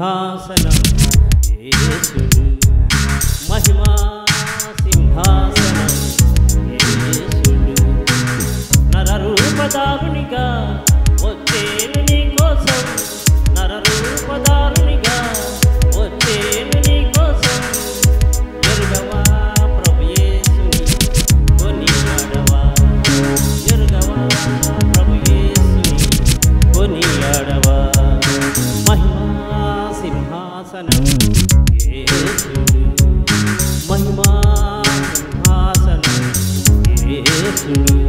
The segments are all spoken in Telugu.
సింహాసనం యేసుడు మహిమా సింహాసనం యేసుడు నరరూపదారు महिमा सिंहासन ये सुनो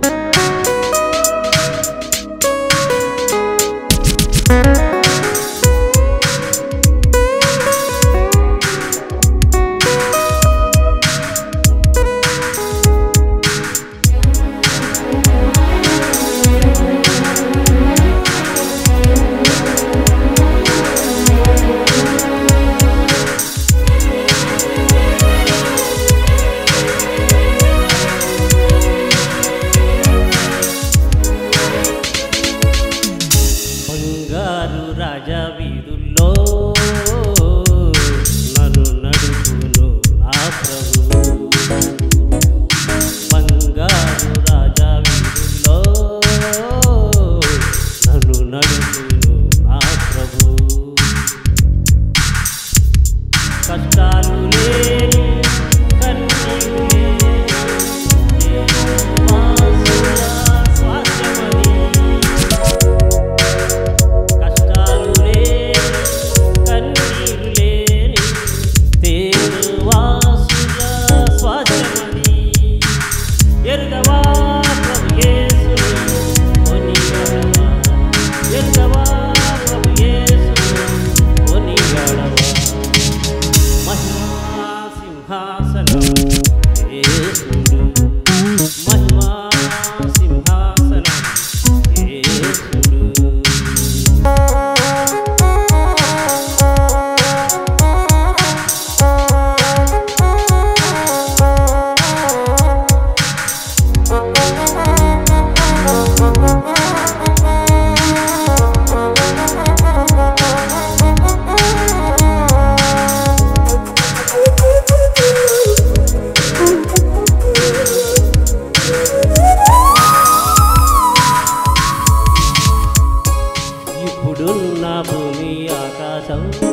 Oh.